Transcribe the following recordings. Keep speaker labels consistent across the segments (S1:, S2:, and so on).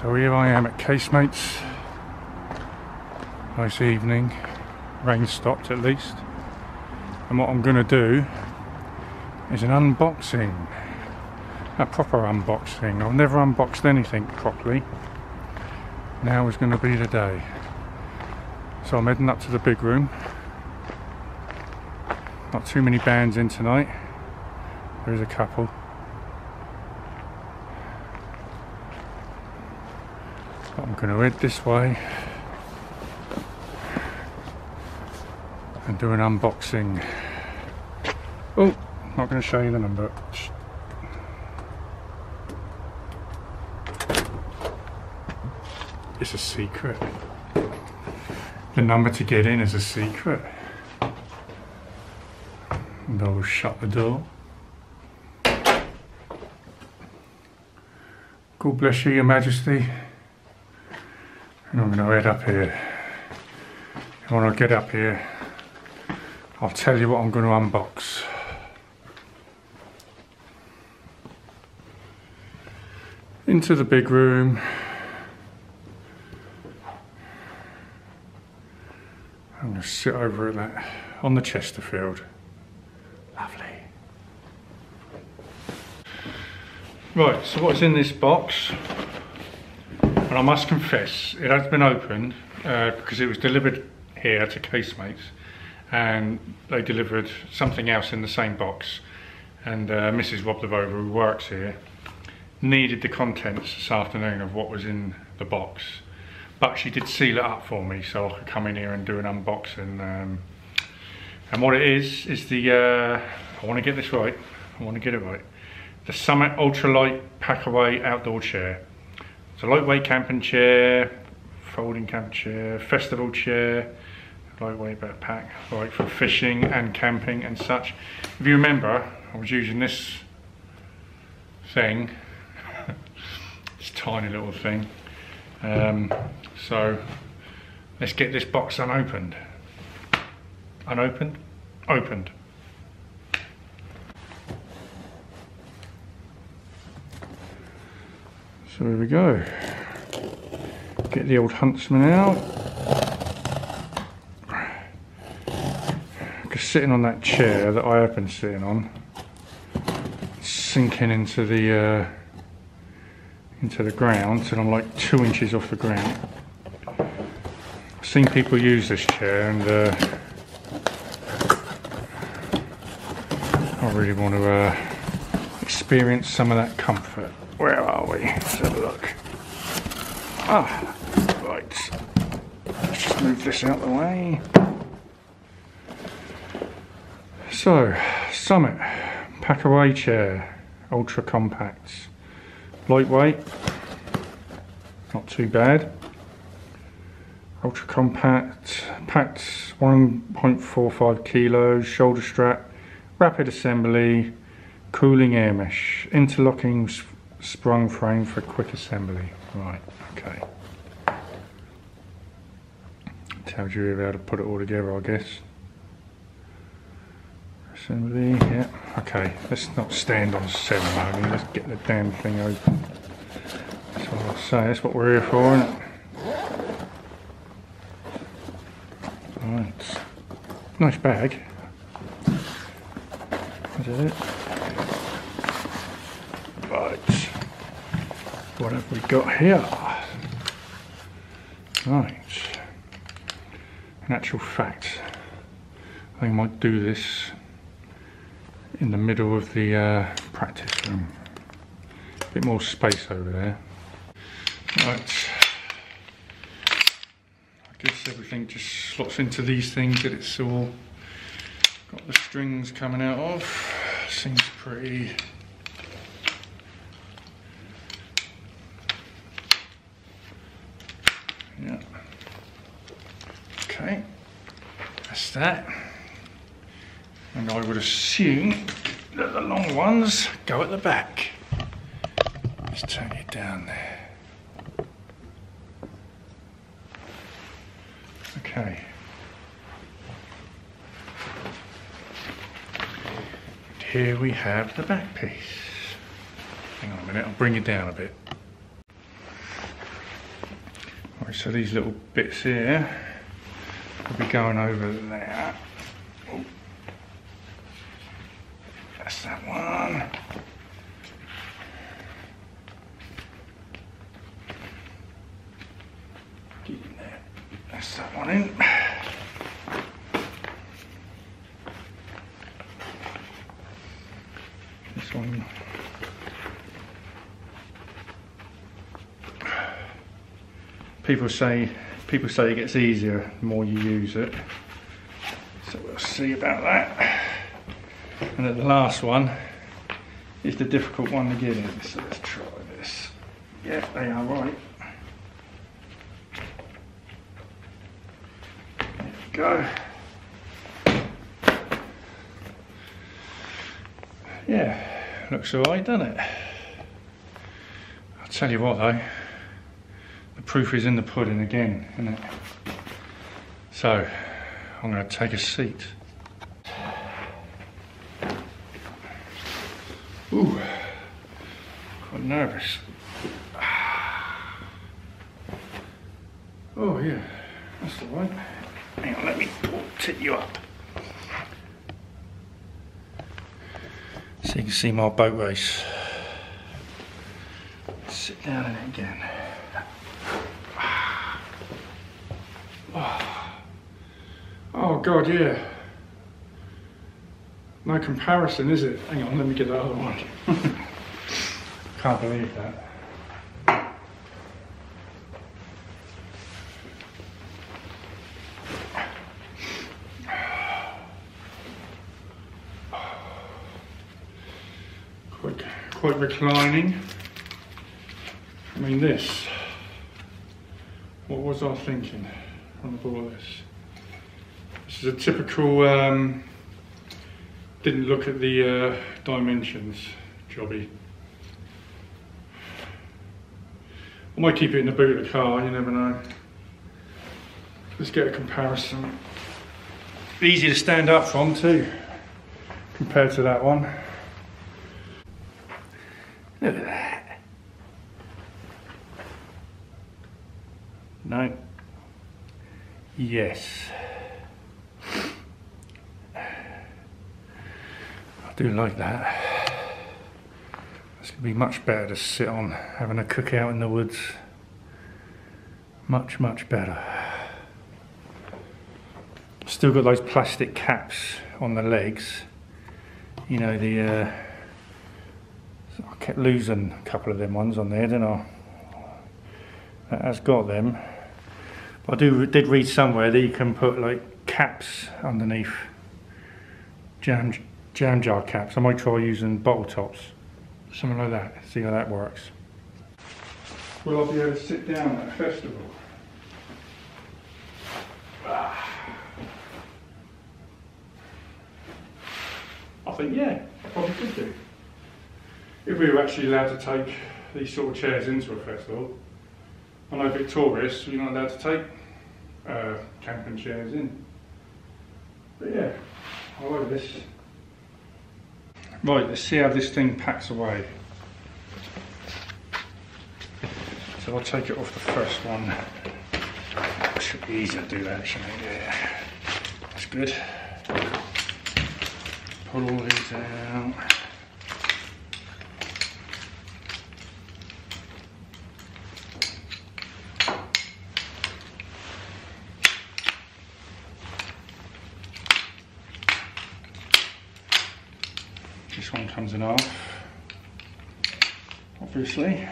S1: So here I am at Casemates. Nice evening. Rain stopped at least. And what I'm going to do is an unboxing. A proper unboxing. I've never unboxed anything properly. Now is going to be the day. So I'm heading up to the big room. Not too many bands in tonight. There's a couple. I'm going to head this way and do an unboxing. Oh, not going to show you the number. It's a secret. The number to get in is a secret. And I'll shut the door. God bless you, Your Majesty. And I'm going to head up here. And when I get up here, I'll tell you what I'm going to unbox. Into the big room. I'm going to sit over at that on the Chesterfield. Lovely. Right, so what's in this box? And I must confess, it has been opened uh, because it was delivered here to Casemates and they delivered something else in the same box. And uh, Mrs. Woblevova, who works here, needed the contents this afternoon of what was in the box. But she did seal it up for me so I could come in here and do an unboxing. Um, and what it is, is the, uh, I want to get this right, I want to get it right. The Summit Ultralight Packaway Outdoor Chair. It's a lightweight camping chair, folding camping chair, festival chair, lightweight backpack, right for fishing and camping and such. If you remember, I was using this thing, this tiny little thing. Um, so let's get this box unopened. Unopened? Opened. So here we go. Get the old Huntsman out. Because sitting on that chair that I have been sitting on, sinking into the uh, into the ground, and I'm like two inches off the ground. I've seen people use this chair, and uh, I really want to uh, experience some of that comfort. Where are we? Let's have a look. Ah, right. Let's just move this out of the way. So, Summit Packaway Chair, ultra compact, lightweight, not too bad. Ultra compact, packed 1.45 kilos, shoulder strap, rapid assembly, cooling air mesh, interlocking sprung frame for quick assembly. Right, okay. Tells you how to put it all together, I guess. Assembly, yeah. Okay, let's not stand on ceremony, let's get the damn thing open. That's what I'll say, that's what we're here for, isn't it? Right. Nice bag. Is that it? Right. What have we got here? Right. In actual fact, I might do this in the middle of the uh, practice room. A bit more space over there. Right. I guess everything just slots into these things that it's all got the strings coming out of. Seems pretty Yeah. Okay. That's that. And I would assume that the long ones go at the back. Let's turn it down there. Okay. And here we have the back piece. Hang on a minute, I'll bring it down a bit. So these little bits here will be going over there. Oh. That's that one. That's that one in. This one. People say people say it gets easier the more you use it. So we'll see about that. And then the last one is the difficult one to get in. So let's try this. Yeah, they are right. There we go. Yeah, looks alright, doesn't it? I'll tell you what though, proof is in the pudding again, isn't it? So, I'm going to take a seat. Ooh, quite nervous. Oh yeah, that's the one. Hang on, let me tip you up. So you can see my boat race. Sit down in it again. God, yeah. No comparison, is it? Hang on, let me get the other one. Can't believe that. Quite, quite reclining. I mean this. What was I thinking I bought this? This is a typical um, didn't look at the uh, dimensions jobby. I might keep it in the boot of the car, you never know. Let's get a comparison. Easy to stand up from too, compared to that one. Look at that. No. Yes. Do like that. It's to be much better to sit on having a cookout in the woods. Much, much better. Still got those plastic caps on the legs. You know, the. Uh, I kept losing a couple of them ones on there, didn't I? That has got them. But I do did read somewhere that you can put like caps underneath jam jam jar caps. I might try using bottle tops, something like that, see how that works. Will I be able to sit down at a festival? I think, yeah, probably could do. If we were actually allowed to take these sort of chairs into a festival, I know Victorious, you're not allowed to take uh, camping chairs in. But yeah, I like this. Right, let's see how this thing packs away. So I'll take it off the first one. It should be easier to do that actually, yeah. That's good. Pull all these out. This one comes in off, obviously.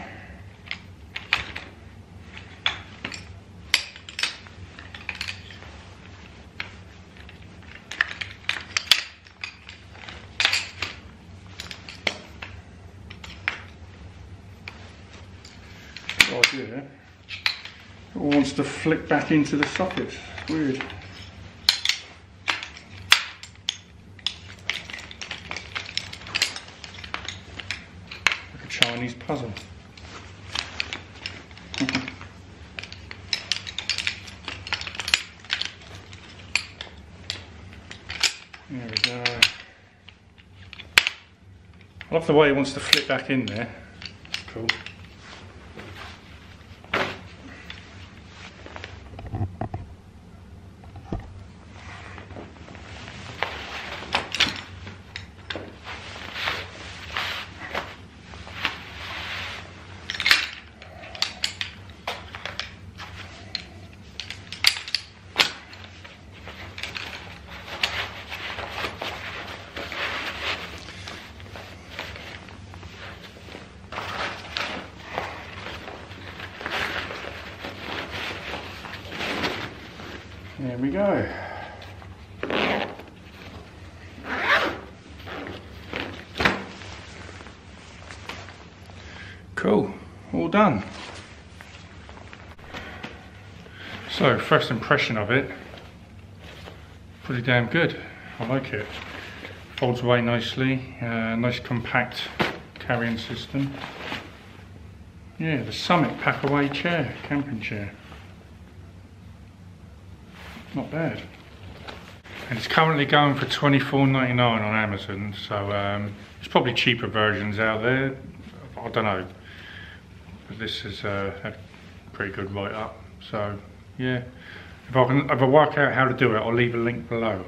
S1: idea. It wants to flick back into the sockets. Weird. Chinese puzzle. there we go. I love the way it wants to flip back in there. Cool. There we go. Cool, all done. So, first impression of it, pretty damn good. I like it. Folds away nicely, uh, nice compact carrying system. Yeah, the Summit pack away chair, camping chair. Not bad. And it's currently going for $24.99 on Amazon, so um, there's probably cheaper versions out there. I don't know. But this is uh, a pretty good write up. So yeah, if I can, if I work out how to do it, I'll leave a link below.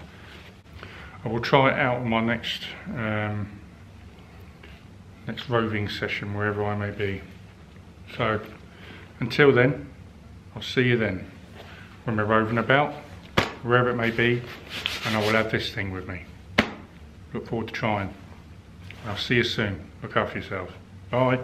S1: I will try it out on my next um, next roving session, wherever I may be. So until then, I'll see you then when we're roving about, wherever it may be, and I will have this thing with me. Look forward to trying. I'll see you soon. Look after yourself. Bye.